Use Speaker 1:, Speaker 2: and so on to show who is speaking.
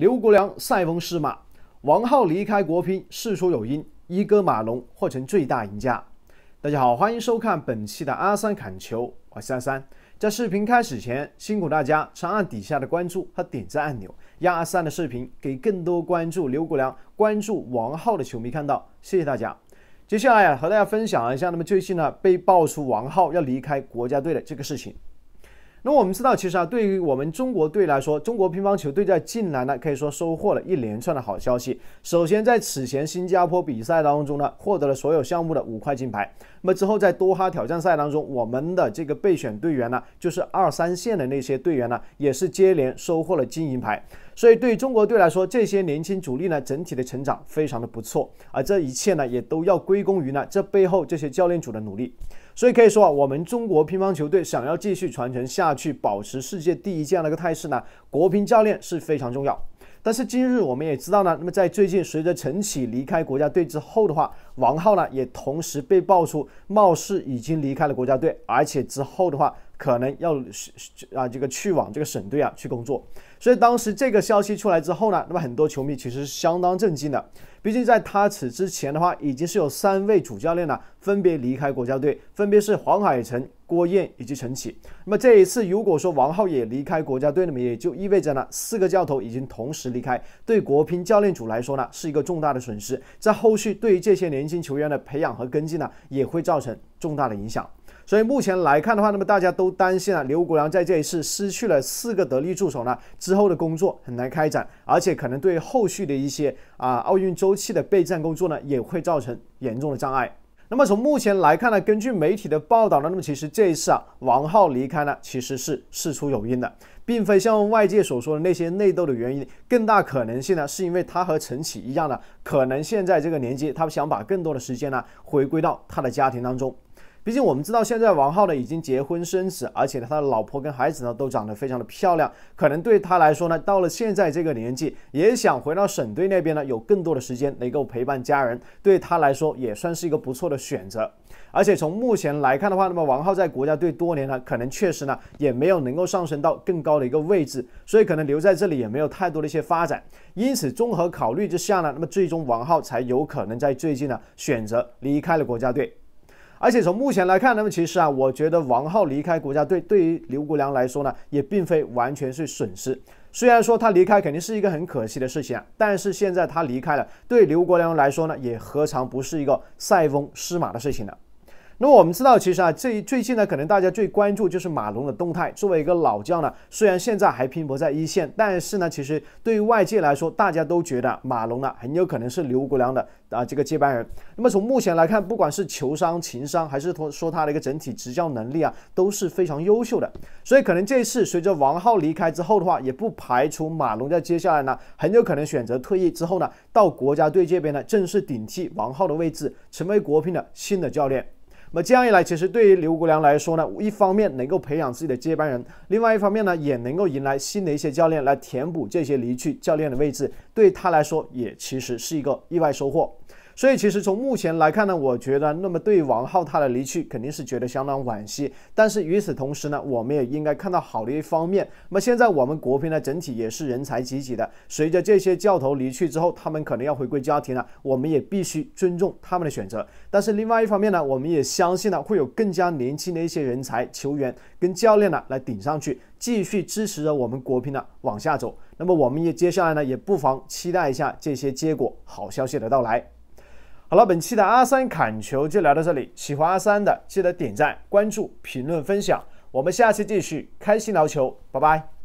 Speaker 1: 刘国梁塞翁失马，王浩离开国乒事出有因，一哥马龙或成最大赢家。大家好，欢迎收看本期的阿三砍球，我是阿三。在视频开始前，辛苦大家长按底下的关注和点赞按钮，让阿三的视频给更多关注刘国梁、关注王浩的球迷看到。谢谢大家。接下来啊，和大家分享一下，那么最近呢被爆出王浩要离开国家队的这个事情。那我们知道，其实啊，对于我们中国队来说，中国乒乓球队在近来呢，可以说收获了一连串的好消息。首先，在此前新加坡比赛当中呢，获得了所有项目的五块金牌。那么之后，在多哈挑战赛当中，我们的这个备选队员呢，就是二三线的那些队员呢，也是接连收获了金银牌。所以，对于中国队来说，这些年轻主力呢，整体的成长非常的不错。而这一切呢，也都要归功于呢，这背后这些教练组的努力。所以可以说啊，我们中国乒乓球队想要继续传承下去，保持世界第一这样的一个态势呢，国乒教练是非常重要。但是今日我们也知道呢，那么在最近随着陈启离开国家队之后的话，王浩呢也同时被爆出貌似已经离开了国家队，而且之后的话可能要啊这个去往这个省队啊去工作。所以当时这个消息出来之后呢，那么很多球迷其实是相当震惊的。毕竟在他此之前的话，已经是有三位主教练呢，分别离开国家队，分别是黄海成、郭燕以及陈启。那么这一次，如果说王浩也离开国家队，那么也就意味着呢，四个教头已经同时离开，对国乒教练组来说呢，是一个重大的损失。在后续对于这些年新球员的培养和跟进呢，也会造成重大的影响。所以目前来看的话，那么大家都担心啊，刘国梁在这一次失去了四个得力助手呢，之后的工作很难开展，而且可能对后续的一些啊奥运周期的备战工作呢，也会造成严重的障碍。那么从目前来看呢，根据媒体的报道呢，那么其实这一次啊，王浩离开呢，其实是事出有因的，并非像外界所说的那些内斗的原因，更大可能性呢，是因为他和陈启一样呢，可能现在这个年纪，他想把更多的时间呢，回归到他的家庭当中。毕竟我们知道，现在王浩呢已经结婚生子，而且他的老婆跟孩子呢都长得非常的漂亮，可能对他来说呢，到了现在这个年纪，也想回到省队那边呢，有更多的时间能够陪伴家人，对他来说也算是一个不错的选择。而且从目前来看的话，那么王浩在国家队多年呢，可能确实呢也没有能够上升到更高的一个位置，所以可能留在这里也没有太多的一些发展。因此综合考虑之下呢，那么最终王浩才有可能在最近呢选择离开了国家队。而且从目前来看，那么其实啊，我觉得王浩离开国家队对于刘国梁来说呢，也并非完全是损失。虽然说他离开肯定是一个很可惜的事情啊，但是现在他离开了，对刘国梁来说呢，也何尝不是一个塞翁失马的事情呢？那么我们知道，其实啊，这最近呢，可能大家最关注就是马龙的动态。作为一个老将呢，虽然现在还拼搏在一线，但是呢，其实对于外界来说，大家都觉得马龙呢很有可能是刘国梁的啊这个接班人。那么从目前来看，不管是球商、情商，还是说说他的一个整体执教能力啊，都是非常优秀的。所以可能这一次随着王浩离开之后的话，也不排除马龙在接下来呢，很有可能选择退役之后呢，到国家队这边呢，正式顶替王浩的位置，成为国乒的新的教练。那么这样一来，其实对于刘国梁来说呢，一方面能够培养自己的接班人，另外一方面呢，也能够迎来新的一些教练来填补这些离去教练的位置，对他来说也其实是一个意外收获。所以其实从目前来看呢，我觉得那么对王浩他的离去肯定是觉得相当惋惜。但是与此同时呢，我们也应该看到好的一方面。那么现在我们国乒呢整体也是人才济济的，随着这些教头离去之后，他们可能要回归家庭了，我们也必须尊重他们的选择。但是另外一方面呢，我们也相信呢会有更加年轻的一些人才、球员跟教练呢来顶上去，继续支持着我们国乒呢往下走。那么我们也接下来呢也不妨期待一下这些结果好消息的到来。好了，本期的阿三砍球就聊到这里。喜欢阿三的，记得点赞、关注、评论、分享。我们下期继续开心聊球，拜拜。